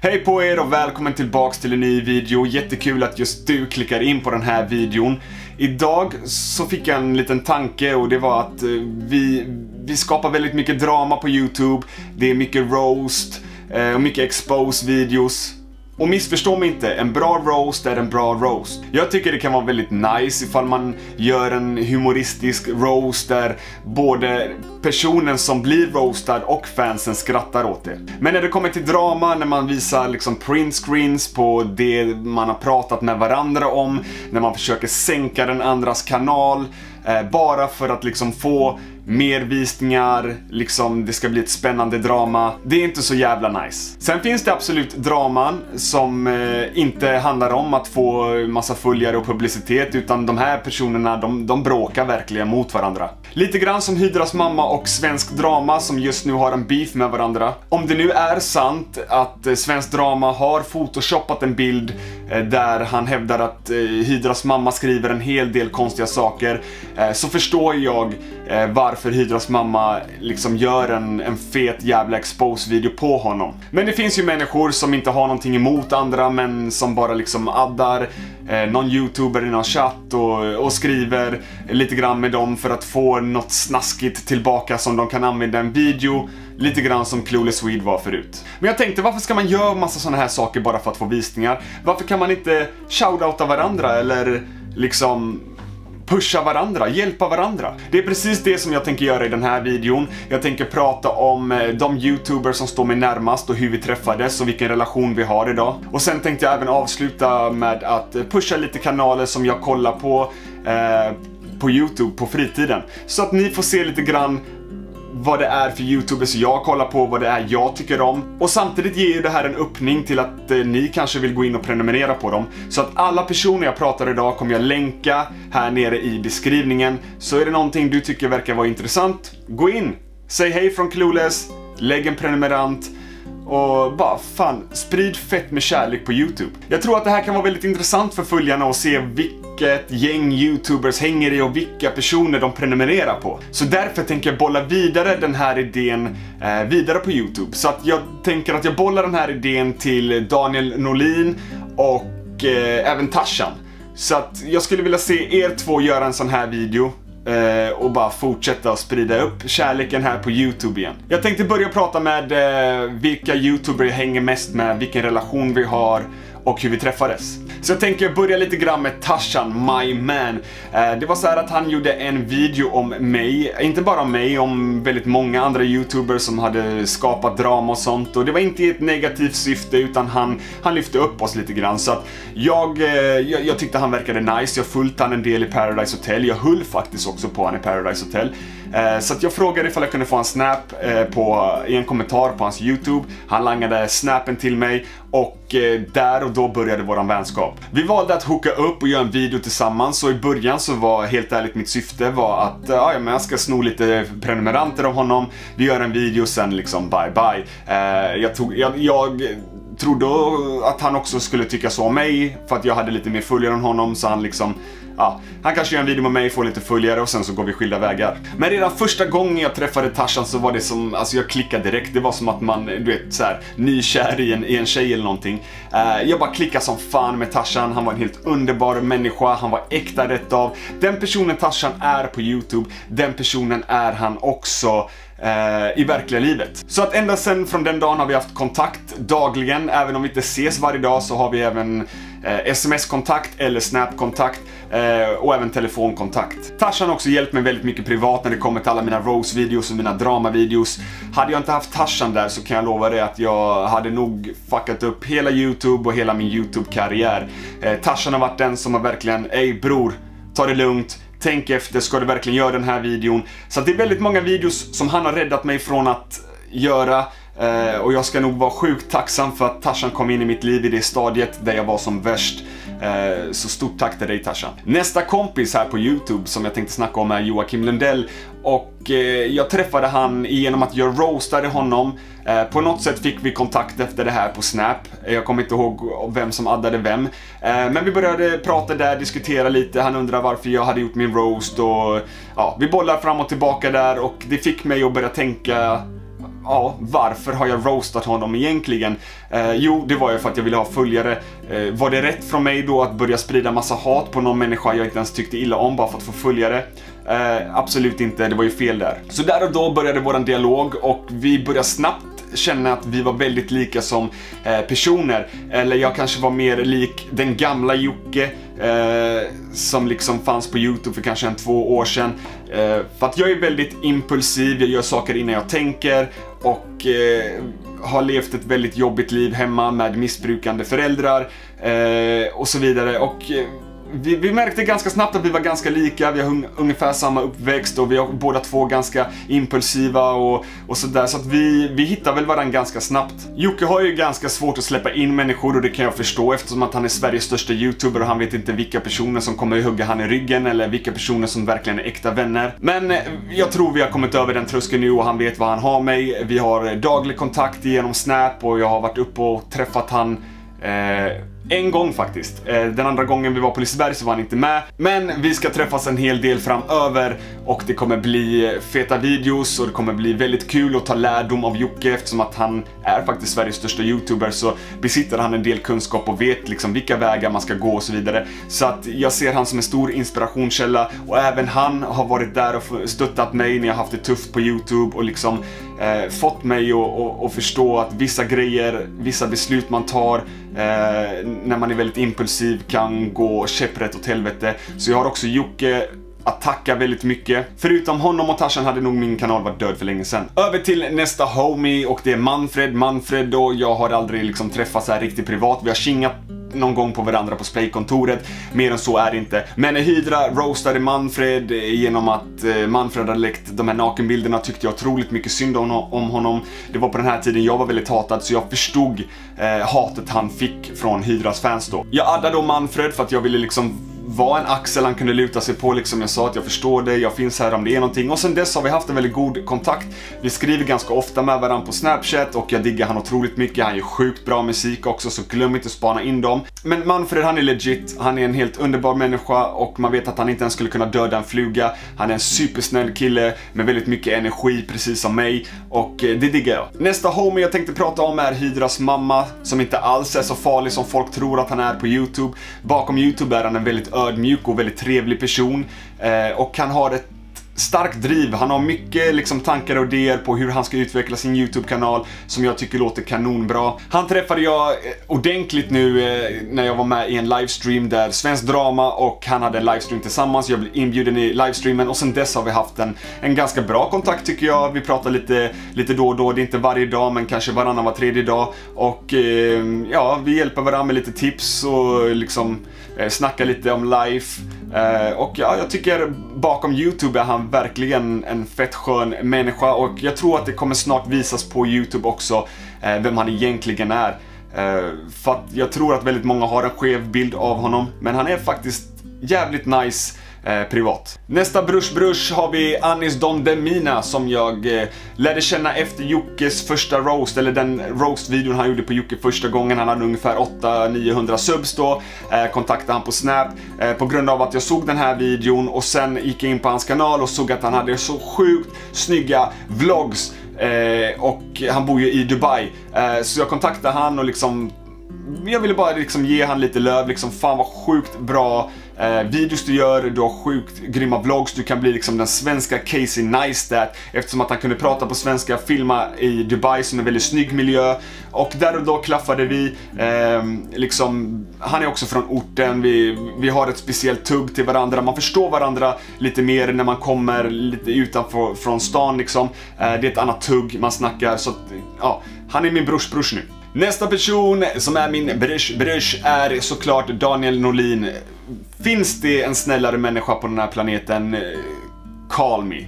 Hej på er och välkommen tillbaks till en ny video. Jättekul att just du klickar in på den här videon. Idag så fick jag en liten tanke och det var att eh, vi, vi skapar väldigt mycket drama på YouTube. Det är mycket roast eh, och mycket expose videos. Och missförstå mig inte, en bra roast är en bra roast. Jag tycker det kan vara väldigt nice ifall man gör en humoristisk roast där både personen som blir roastad och fansen skrattar åt det. Men när det kommer till drama, när man visar liksom print screens på det man har pratat med varandra om, när man försöker sänka den andras kanal, eh, bara för att liksom få mer visningar, liksom det ska bli ett spännande drama. Det är inte så jävla nice. Sen finns det absolut draman som eh, inte handlar om att få massa följare och publicitet utan de här personerna de, de bråkar verkligen mot varandra. Lite grann som Hydras mamma och Svensk Drama som just nu har en beef med varandra. Om det nu är sant att eh, Svensk Drama har photoshoppat en bild Eh, där han hävdar att eh, Hydras mamma skriver en hel del konstiga saker eh, så förstår jag varför Hydras mamma liksom gör en, en fet jävla expose-video på honom. Men det finns ju människor som inte har någonting emot andra men som bara liksom addar eh, någon youtuber i någon chatt och, och skriver lite grann med dem för att få något snaskigt tillbaka som de kan använda i en video. Lite grann som Clueless Swede var förut. Men jag tänkte, varför ska man göra massa sådana här saker bara för att få visningar? Varför kan man inte shoutouta varandra eller liksom pusha varandra, hjälpa varandra. Det är precis det som jag tänker göra i den här videon. Jag tänker prata om eh, de youtubers som står mig närmast och hur vi träffades och vilken relation vi har idag. Och sen tänkte jag även avsluta med att eh, pusha lite kanaler som jag kollar på eh, på Youtube på fritiden. Så att ni får se lite grann vad det är för youtubers jag kollar på, vad det är jag tycker om. Och samtidigt ger ju det här en öppning till att eh, ni kanske vill gå in och prenumerera på dem. Så att alla personer jag pratar idag kommer jag länka här nere i beskrivningen. Så är det någonting du tycker verkar vara intressant, gå in! Säg hej från Clueless, lägg en prenumerant och bara fan, sprid fett med kärlek på YouTube. Jag tror att det här kan vara väldigt intressant för följarna att se vilket gäng YouTubers hänger i och vilka personer de prenumererar på. Så därför tänker jag bolla vidare den här idén eh, vidare på YouTube. Så att jag tänker att jag bollar den här idén till Daniel Norlin och eh, även Tarzan. Så att jag skulle vilja se er två göra en sån här video eh, och bara fortsätta sprida upp kärleken här på YouTube igen. Jag tänkte börja prata med eh, vilka Youtubers jag hänger mest med, vilken relation vi har och hur vi träffades. Så jag tänker börja lite grann med Tarzan, my man. Eh, det var så här att han gjorde en video om mig, inte bara om mig, om väldigt många andra YouTubers som hade skapat drama och sånt. Och det var inte i ett negativt syfte utan han, han lyfte upp oss lite grann. Så att jag, eh, jag, jag tyckte han verkade nice, jag följde han en del i Paradise Hotel. Jag höll faktiskt också på han i Paradise Hotel. Eh, så att jag frågade ifall jag kunde få en snap på, i en kommentar på hans YouTube. Han langade snappen till mig och eh, där och då började våran vänskap. Vi valde att hooka upp och göra en video tillsammans så i början så var helt ärligt mitt syfte var att eh, ja, men jag ska sno lite prenumeranter av honom. Vi gör en video sen liksom bye bye. Eh, jag, tog, jag, jag trodde att han också skulle tycka så om mig för att jag hade lite mer följare än honom så han liksom ja, han kanske gör en video med mig, får lite följare och sen så går vi skilda vägar. Men redan första gången jag träffade Tarzan så var det som, alltså jag klickade direkt. Det var som att man, du vet, så här, nykär i en, i en tjej eller någonting. Uh, jag bara klickade som fan med Tarzan. Han var en helt underbar människa, han var äkta rätt av. Den personen Tarzan är på YouTube, den personen är han också eh, i verkliga livet. Så att ända sen från den dagen har vi haft kontakt dagligen. Även om vi inte ses varje dag så har vi även Eh, sms-kontakt eller snap-kontakt eh, och även telefonkontakt. Tarzan har också hjälpt mig väldigt mycket privat när det kommer till alla mina Rose-videos och mina drama-videos. Hade jag inte haft Tarzan där så kan jag lova dig att jag hade nog fuckat upp hela YouTube och hela min YouTube-karriär. Eh, Tarzan har varit den som har verkligen, ey bror, ta det lugnt, Tänk efter, ska du verkligen göra den här videon? Så det är väldigt många videos som han har räddat mig från att göra. Eh, och jag ska nog vara sjukt tacksam för att Tarzan kom in i mitt liv i det stadiet där jag var som värst. Eh, så stort tack till dig Tarzan. Nästa kompis här på YouTube som jag tänkte snacka om är Joakim Lundell. Och eh, jag träffade han genom att jag roastade honom. Eh, på något sätt fick vi kontakt efter det här på Snap. Jag kommer inte ihåg vem som addade vem. Eh, men vi började prata där, diskutera lite. Han undrar varför jag hade gjort min roast och ja, vi bollar fram och tillbaka där och det fick mig att börja tänka ja, varför har jag roastat honom egentligen? Eh, jo, det var ju för att jag ville ha följare. Eh, var det rätt från mig då att börja sprida massa hat på någon människa jag inte ens tyckte illa om bara för att få följare? Eh, absolut inte, det var ju fel där. Så där och då började våran dialog och vi började snabbt känna att vi var väldigt lika som eh, personer. Eller jag kanske var mer lik den gamla Jocke eh, som liksom fanns på Youtube för kanske en två år sedan. Eh, för att jag är väldigt impulsiv, jag gör saker innan jag tänker och eh, har levt ett väldigt jobbigt liv hemma med missbrukande föräldrar eh, och så vidare. Och eh, vi, vi, märkte ganska snabbt att vi var ganska lika, vi har un, ungefär samma uppväxt och vi har båda två ganska impulsiva och, och sådär. Så att vi, vi hittar väl varandra ganska snabbt. Jocke har ju ganska svårt att släppa in människor och det kan jag förstå eftersom att han är Sveriges största YouTuber och han vet inte vilka personer som kommer hugga han i ryggen eller vilka personer som verkligen är äkta vänner. Men eh, jag tror vi har kommit över den tröskeln nu och han vet vad han har mig. Vi har daglig kontakt genom Snap och jag har varit uppe och träffat han eh, en gång faktiskt. Eh, den andra gången vi var på Liseberg så var han inte med. Men vi ska träffas en hel del framöver och det kommer bli feta videos och det kommer bli väldigt kul att ta lärdom av Jocke eftersom att han är faktiskt Sveriges största YouTuber så besitter han en del kunskap och vet liksom vilka vägar man ska gå och så vidare. Så att jag ser han som en stor inspirationskälla och även han har varit där och stöttat mig när jag haft det tufft på YouTube och liksom eh, fått mig att förstå att vissa grejer, vissa beslut man tar eh, när man är väldigt impulsiv kan gå käpprätt åt helvete. Så jag har också Jocke att tacka väldigt mycket. Förutom honom och Tarzan hade nog min kanal varit död för länge sedan. Över till nästa homie och det är Manfred. Manfred och jag har aldrig liksom träffats här riktigt privat. Vi har kingat någon gång på varandra på Splaykontoret. Mer än så är det inte. Men Hydra roastade Manfred genom att eh, Manfred hade läckt de här nakenbilderna tyckte jag otroligt mycket synd om, honom. Det var på den här tiden jag var väldigt hatad så jag förstod eh, hatet han fick från Hydras fans då. Jag addade då Manfred för att jag ville liksom var en axel han kunde luta sig på liksom. Jag sa att jag förstår dig, jag finns här om det är någonting. Och sen dess har vi haft en väldigt god kontakt. Vi skriver ganska ofta med varandra på Snapchat och jag diggar han otroligt mycket. Han gör sjukt bra musik också så glöm inte att spana in dem. Men Manfred han är legit, han är en helt underbar människa och man vet att han inte ens skulle kunna döda en fluga. Han är en supersnäll kille med väldigt mycket energi precis som mig och eh, det diggar jag. Nästa homie jag tänkte prata om är Hydras mamma som inte alls är så farlig som folk tror att han är på Youtube. Bakom Youtube är han en väldigt ödmjuk och väldigt trevlig person. Eh, och han har ett starkt driv. Han har mycket liksom, tankar och idéer på hur han ska utveckla sin YouTube-kanal som jag tycker låter kanonbra. Han träffade jag eh, ordentligt nu eh, när jag var med i en livestream där Svensk Drama och han hade en livestream tillsammans. Jag blev inbjuden i livestreamen och sen dess har vi haft en, en ganska bra kontakt tycker jag. Vi pratar lite, lite då och då, det är inte varje dag men kanske varannan var tredje dag. Och eh, ja, vi hjälper varandra med lite tips och liksom eh, snackar lite om life. Eh, och ja, jag tycker bakom YouTube är han verkligen en fett skön människa och jag tror att det kommer snart visas på YouTube också eh, vem han egentligen är. Eh, för att jag tror att väldigt många har en skev bild av honom, men han är faktiskt jävligt nice eh, privat. Nästa brush brush har vi Anis Don Demina som jag eh, lärde känna efter Jockes första roast, eller den roast-videon han gjorde på Jocke första gången. Han hade ungefär 800-900 subs då. Eh, kontaktade han på Snap eh, på grund av att jag såg den här videon och sen gick jag in på hans kanal och såg att han hade så sjukt snygga vlogs Eh, och han bor ju i Dubai. Eh, så jag kontaktade han och liksom jag ville bara liksom ge han lite löv, liksom fan vad sjukt bra eh, videos du gör, du har sjukt grymma vlogs, du kan bli liksom den svenska Casey Neistat eftersom att han kunde prata på svenska, filma i Dubai som en väldigt snygg miljö. Och där och då klaffade vi, eh, liksom, han är också från orten, vi, vi har ett speciellt tugg till varandra, man förstår varandra lite mer när man kommer lite utanför från stan liksom, eh, det är ett annat tugg, man snackar så att, ja, han är min brors brors nu. Nästa person som är min brush brush är såklart Daniel Norlin. Finns det en snällare människa på den här planeten? Eh, call me.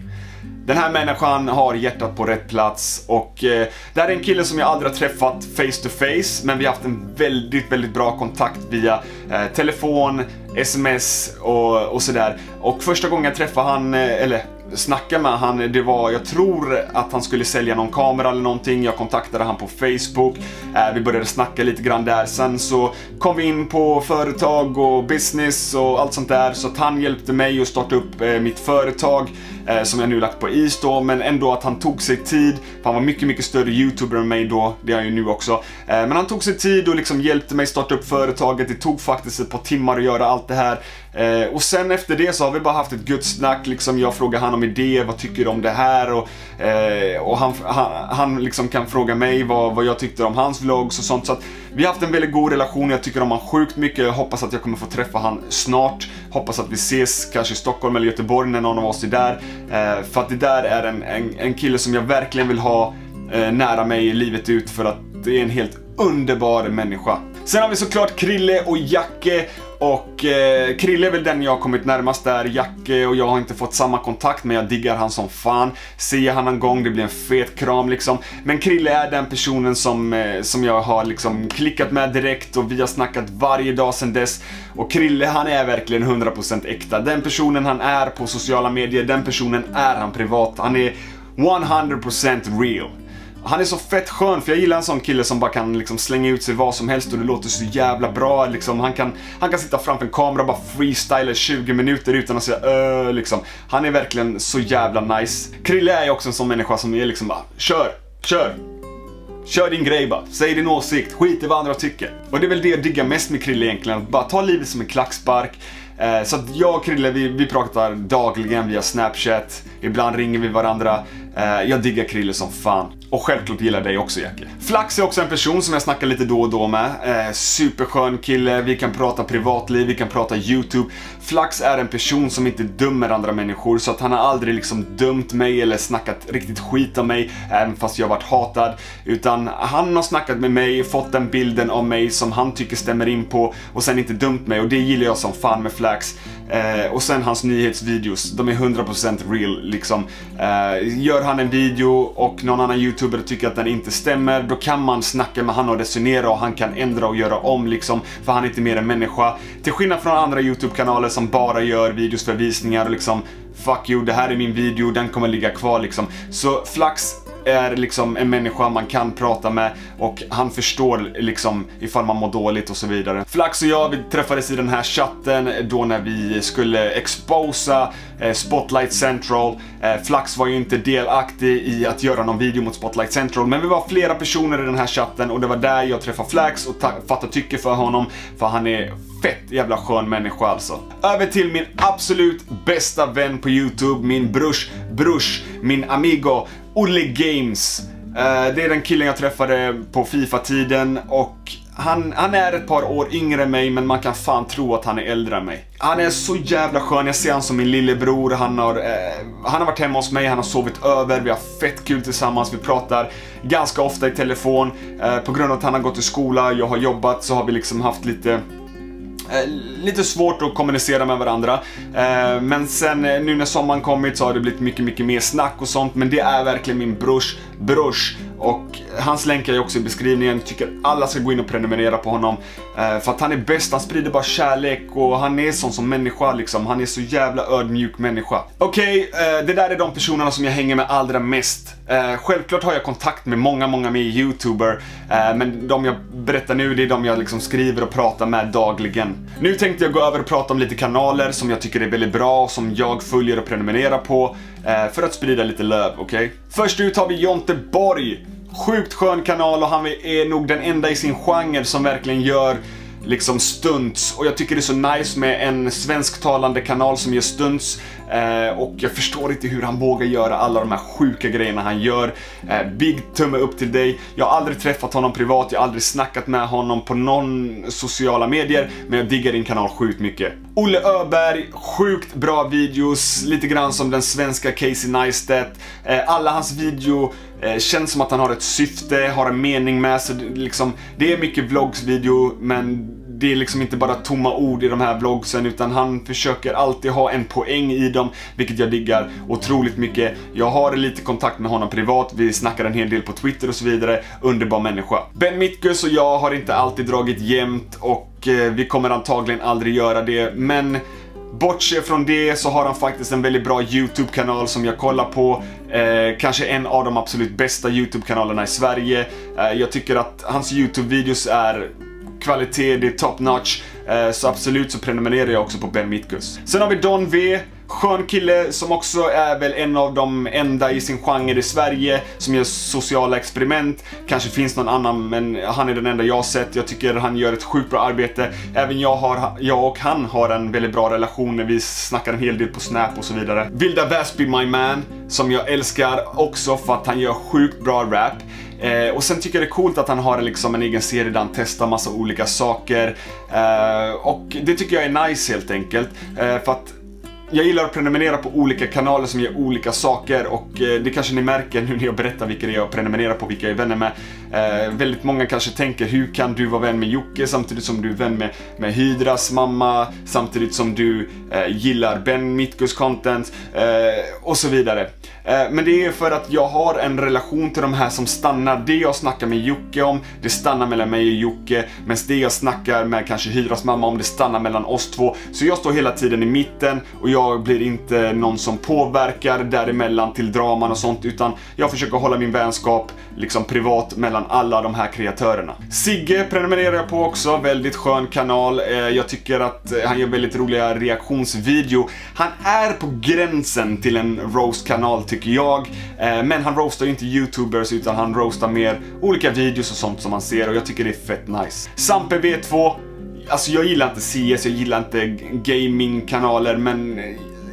Den här människan har hjärtat på rätt plats och eh, det här är en kille som jag aldrig har träffat face to face men vi har haft en väldigt, väldigt bra kontakt via eh, telefon, sms och, och sådär. Och första gången jag träffade han, eh, eller snacka med han, det var, jag tror att han skulle sälja någon kamera eller någonting. Jag kontaktade han på Facebook. Eh, vi började snacka lite grann där. Sen så kom vi in på företag och business och allt sånt där. Så att han hjälpte mig att starta upp eh, mitt företag eh, som jag nu lagt på is då, men ändå att han tog sig tid, för han var mycket, mycket större youtuber än mig då, det är han ju nu också. Eh, men han tog sig tid och liksom hjälpte mig starta upp företaget, det tog faktiskt ett par timmar att göra allt det här. Eh, och sen efter det så har vi bara haft ett gött snack, liksom jag frågar han om idéer, vad tycker du om det här? Och, eh, och han, han, han liksom kan fråga mig vad, vad jag tyckte om hans vlogs och sånt. Så att vi har haft en väldigt god relation, jag tycker om han sjukt mycket, jag hoppas att jag kommer få träffa han snart. Hoppas att vi ses kanske i Stockholm eller Göteborg när någon av oss är där. Eh, för att det där är en, en, en kille som jag verkligen vill ha eh, nära mig livet ut för att det är en helt underbar människa. Sen har vi såklart Krille och Jacke och eh, Krille är väl den jag har kommit närmast där. Jacke och jag har inte fått samma kontakt men jag diggar han som fan. Ser jag han en gång, det blir en fet kram liksom. Men Krille är den personen som, eh, som jag har liksom klickat med direkt och vi har snackat varje dag sedan dess. Och Krille han är verkligen 100% äkta. Den personen han är på sociala medier, den personen är han privat. Han är 100% real. Han är så fett skön för jag gillar en sån kille som bara kan liksom slänga ut sig vad som helst och det låter så jävla bra liksom. Han kan, han kan sitta framför en kamera och bara freestyla 20 minuter utan att säga öh liksom. Han är verkligen så jävla nice. Krille är ju också en sån människa som är liksom bara, kör, kör. Kör din grej bara, säg din åsikt, skit i vad andra tycker. Och det är väl det jag diggar mest med Krille egentligen, att bara ta livet som en klackspark. Eh, så att jag och Krille, vi, vi pratar dagligen via Snapchat, ibland ringer vi varandra. Eh, jag diggar Krille som fan. Och självklart gillar dig också Jackie. Flax är också en person som jag snackar lite då och då med. Eh, superskön kille, vi kan prata privatliv, vi kan prata YouTube. Flax är en person som inte dömer andra människor så att han har aldrig liksom dömt mig eller snackat riktigt skit om mig även fast jag varit hatad. Utan han har snackat med mig, fått den bilden av mig som han tycker stämmer in på och sen inte dömt mig och det gillar jag som fan med Flax. Eh, och sen hans nyhetsvideos, de är 100% real liksom. Eh, gör han en video och någon annan YouTube youtuber tycker att den inte stämmer, då kan man snacka med han och resonera och han kan ändra och göra om liksom, för han är inte mer än människa. Till skillnad från andra YouTube-kanaler som bara gör videos för visningar och liksom Fuck you, det här är min video, den kommer ligga kvar liksom. Så Flax är liksom en människa man kan prata med och han förstår liksom ifall man mår dåligt och så vidare. Flax och jag, vi träffades i den här chatten då när vi skulle exposa eh, Spotlight Central. Eh, Flax var ju inte delaktig i att göra någon video mot Spotlight Central, men vi var flera personer i den här chatten och det var där jag träffade Flax och fattade tycke för honom, för han är fett jävla skön människa alltså. Över till min absolut bästa vän på YouTube, min brors brors, min amigo, Olle Games. Uh, det är den killen jag träffade på Fifa-tiden och han, han, är ett par år yngre än mig men man kan fan tro att han är äldre än mig. Han är så jävla skön, jag ser honom som min lillebror, han har, eh, han har varit hemma hos mig, han har sovit över, vi har fett kul tillsammans, vi pratar ganska ofta i telefon. Eh, på grund av att han har gått i skola, jag har jobbat, så har vi liksom haft lite Eh, lite svårt att kommunicera med varandra. Eh, men sen eh, nu när sommaren kommit så har det blivit mycket, mycket mer snack och sånt. Men det är verkligen min brors brors. Och hans länkar är också i beskrivningen. Tycker alla ska gå in och prenumerera på honom. Eh, för att han är bäst, han sprider bara kärlek och han är sån som människa liksom. Han är så jävla ödmjuk människa. Okej, okay, det där är de personerna som jag hänger med allra mest. Eh, självklart har jag kontakt med många, många mer YouTuber. Eh, men de jag berättar nu, det är de jag liksom skriver och pratar med dagligen. Nu tänkte jag gå över och prata om lite kanaler som jag tycker är väldigt bra och som jag följer och prenumererar på eh, för att sprida lite löv, okej? Okay? Först ut har vi Jonte Borg. Sjukt skön kanal och han är nog den enda i sin genre som verkligen gör liksom stunts och jag tycker det är så nice med en svensktalande kanal som gör stunts eh, och jag förstår inte hur han vågar göra alla de här sjuka grejerna han gör. Eh, big tumme upp till dig. Jag har aldrig träffat honom privat, jag har aldrig snackat med honom på någon sociala medier, men jag diggar din kanal sjukt mycket. Olle Öberg, sjukt bra videos, lite grann som den svenska Casey Neistat. Eh, alla hans video eh, känns som att han har ett syfte, har en mening med sig. Liksom, det är mycket vlogsvideo, men det är liksom inte bara tomma ord i de här vlogsen utan han försöker alltid ha en poäng i dem, vilket jag diggar otroligt mycket. Jag har lite kontakt med honom privat, vi snackar en hel del på Twitter och så vidare. Underbar människa. Ben Mitkus och jag har inte alltid dragit jämnt och eh, vi kommer antagligen aldrig göra det, men Bortse från det så har han faktiskt en väldigt bra YouTube-kanal som jag kollar på. Eh, kanske en av de absolut bästa YouTube-kanalerna i Sverige. Eh, jag tycker att hans YouTube-videos är kvalitet, det är top notch. Eh, så absolut så prenumererar jag också på Ben Mitkus. Sen har vi Don V. Skön kille som också är väl en av de enda i sin genre i Sverige som gör sociala experiment. Kanske finns någon annan men han är den enda jag har sett. Jag tycker han gör ett sjukt bra arbete. Även jag, har, jag och han har en väldigt bra relation. Vi snackar en hel del på Snap och så vidare. Vilda Väsby My Man som jag älskar också för att han gör sjukt bra rap. Eh, och sen tycker jag det är coolt att han har liksom en egen serie där han testar massa olika saker. Eh, och det tycker jag är nice helt enkelt. Eh, för att jag gillar att prenumerera på olika kanaler som gör olika saker och eh, det kanske ni märker nu när jag berättar vilka det är jag prenumererar på, vilka jag är vänner med. Eh, väldigt många kanske tänker, hur kan du vara vän med Jocke samtidigt som du är vän med, med Hydras mamma, samtidigt som du eh, gillar Ben Mitkus content eh, och så vidare. Eh, men det är för att jag har en relation till de här som stannar. Det jag snackar med Jocke om, det stannar mellan mig och Jocke. Medan det jag snackar med kanske Hydras mamma om, det stannar mellan oss två. Så jag står hela tiden i mitten och jag blir inte någon som påverkar däremellan till draman och sånt. Utan jag försöker hålla min vänskap liksom privat mellan alla de här kreatörerna. Sigge prenumererar jag på också, väldigt skön kanal. Eh, jag tycker att eh, han gör väldigt roliga reaktionsvideo. Han är på gränsen till en roast-kanal tycker jag. Eh, men han roastar ju inte youtubers utan han roastar mer olika videos och sånt som man ser och jag tycker det är fett nice. Sampe V2, alltså jag gillar inte CS, jag gillar inte gamingkanaler men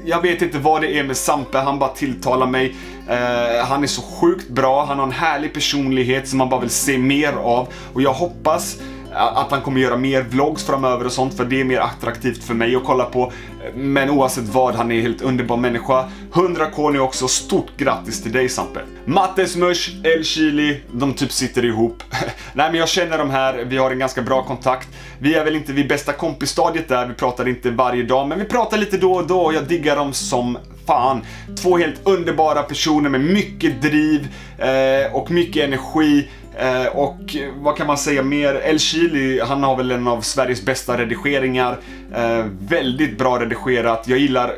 jag vet inte vad det är med Sampe, han bara tilltalar mig. Uh, han är så sjukt bra, han har en härlig personlighet som man bara vill se mer av. Och jag hoppas att han kommer göra mer vlogs framöver och sånt för det är mer attraktivt för mig att kolla på. Men oavsett vad, han är en helt underbar människa. 100k nu också, stort grattis till dig Sampe. Mattes Mush, El Chili, de typ sitter ihop. Nej men jag känner de här, vi har en ganska bra kontakt. Vi är väl inte vid bästa kompisstadiet där, vi pratar inte varje dag, men vi pratar lite då och då och jag diggar dem som fan. Två helt underbara personer med mycket driv eh, och mycket energi. Eh, och vad kan man säga mer? El Chili, han har väl en av Sveriges bästa redigeringar. Eh, väldigt bra redigerat. Jag gillar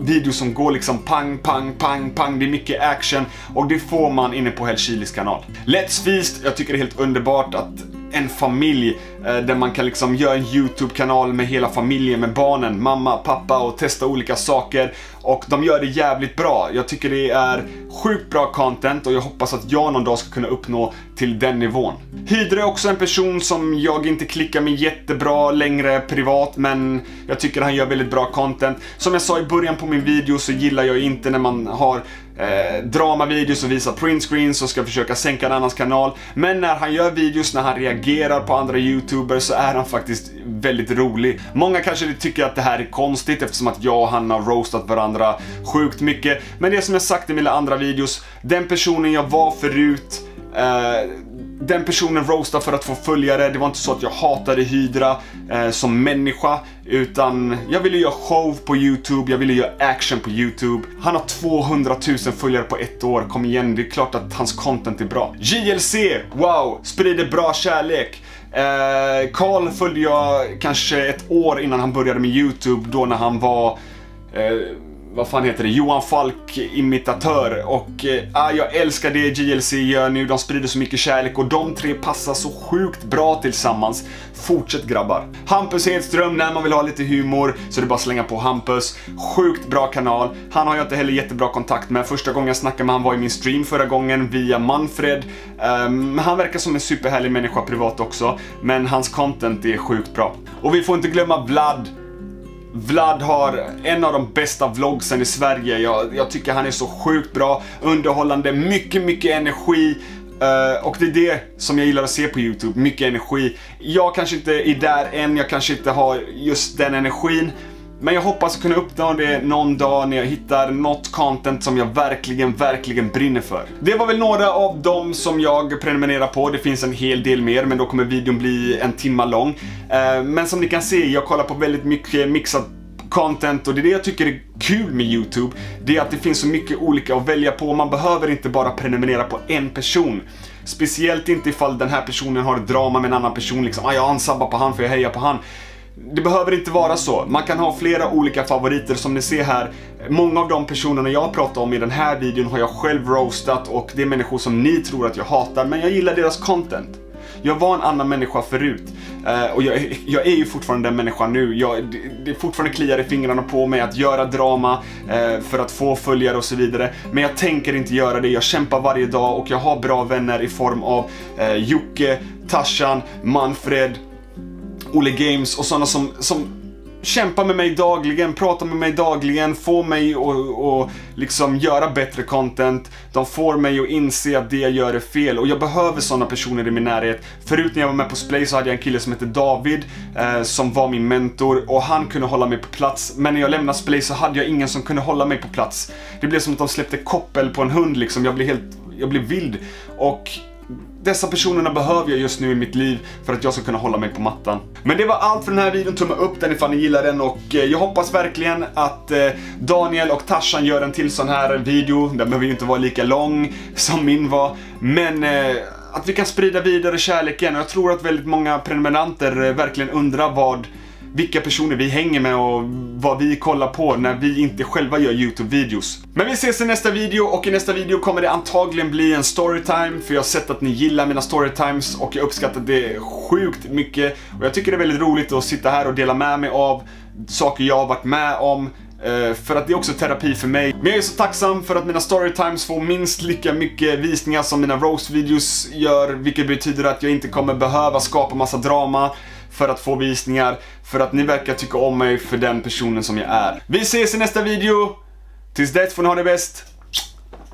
videos som går liksom pang, pang, pang, pang. Det är mycket action och det får man inne på El Chilis kanal. Let's Feast, jag tycker det är helt underbart att en familj eh, där man kan liksom göra en YouTube-kanal med hela familjen, med barnen, mamma, pappa och testa olika saker. Och de gör det jävligt bra. Jag tycker det är sjukt bra content och jag hoppas att jag någon dag ska kunna uppnå till den nivån. Hydra är också en person som jag inte klickar med jättebra längre privat, men jag tycker han gör väldigt bra content. Som jag sa i början på min video så gillar jag inte när man har eh, dramavideos och visar printscreens och ska försöka sänka en annans kanal. Men när han gör videos, när han reagerar på andra youtubers så är han faktiskt väldigt rolig. Många kanske tycker att det här är konstigt eftersom att jag och han har roastat varandra sjukt mycket. Men det som jag sagt i mina andra videos, den personen jag var förut eh, den personen roastade för att få följare, det var inte så att jag hatade Hydra eh, som människa, utan jag ville göra show på YouTube, jag ville göra action på YouTube. Han har 200 000 följare på ett år, kom igen, det är klart att hans content är bra. JLC, wow, sprider bra kärlek. Eh, Carl följde jag kanske ett år innan han började med YouTube, då när han var eh, vad fan heter det, Johan Falk imitatör och äh, jag älskar det JLC gör nu, de sprider så mycket kärlek och de tre passar så sjukt bra tillsammans. Fortsätt grabbar. Hampus Hedström, när man vill ha lite humor så är det bara att slänga på Hampus. Sjukt bra kanal. Han har jag inte heller jättebra kontakt med. Första gången jag snackade med han var i min stream förra gången via Manfred. Um, han verkar som en superhärlig människa privat också, men hans content är sjukt bra. Och vi får inte glömma Vlad Vlad har en av de bästa vlogsen i Sverige. Jag, jag, tycker han är så sjukt bra, underhållande, mycket, mycket energi. Uh, och det är det som jag gillar att se på YouTube, mycket energi. Jag kanske inte är där än, jag kanske inte har just den energin. Men jag hoppas kunna uppnå det någon dag när jag hittar något content som jag verkligen, verkligen brinner för. Det var väl några av dem som jag prenumererar på. Det finns en hel del mer, men då kommer videon bli en timma lång. Eh, men som ni kan se, jag kollar på väldigt mycket mixat content och det är det jag tycker är kul med YouTube. Det är att det finns så mycket olika att välja på. Man behöver inte bara prenumerera på en person. Speciellt inte ifall den här personen har ett drama med en annan person. Liksom, ah, jag ansabbar på han för jag hejar på han. Det behöver inte vara så. Man kan ha flera olika favoriter som ni ser här. Många av de personerna jag pratar om i den här videon har jag själv roastat och det är människor som ni tror att jag hatar men jag gillar deras content. Jag var en annan människa förut. Eh, och jag, jag är ju fortfarande den människan nu. Jag, det, det fortfarande kliar i fingrarna på mig att göra drama eh, för att få följare och så vidare. Men jag tänker inte göra det. Jag kämpar varje dag och jag har bra vänner i form av eh, Jocke, Tarzan, Manfred, Olle Games och sådana som, som kämpar med mig dagligen, pratar med mig dagligen, får mig att liksom göra bättre content. De får mig att inse att det jag gör är fel och jag behöver sådana personer i min närhet. Förut när jag var med på Splay så hade jag en kille som hette David eh, som var min mentor och han kunde hålla mig på plats. Men när jag lämnade Splay så hade jag ingen som kunde hålla mig på plats. Det blev som att de släppte koppel på en hund liksom. Jag blev helt, jag blev vild. Och dessa personerna behöver jag just nu i mitt liv för att jag ska kunna hålla mig på mattan. Men det var allt för den här videon, tumma upp den ifall ni gillar den och eh, jag hoppas verkligen att eh, Daniel och Tarzan gör en till sån här video. Den behöver ju inte vara lika lång som min var, men eh, att vi kan sprida vidare kärleken och jag tror att väldigt många prenumeranter verkligen undrar vad vilka personer vi hänger med och vad vi kollar på när vi inte själva gör YouTube-videos. Men vi ses i nästa video och i nästa video kommer det antagligen bli en storytime för jag har sett att ni gillar mina storytimes och jag uppskattar det sjukt mycket och jag tycker det är väldigt roligt att sitta här och dela med mig av saker jag har varit med om eh, för att det är också terapi för mig. Men jag är så tacksam för att mina storytimes får minst lika mycket visningar som mina roast-videos gör, vilket betyder att jag inte kommer behöva skapa massa drama för att få visningar, för att ni verkar tycka om mig för den personen som jag är. Vi ses i nästa video. Tills dess får ni ha det bäst.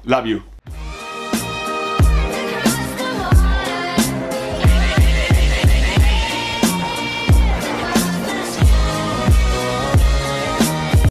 Love you.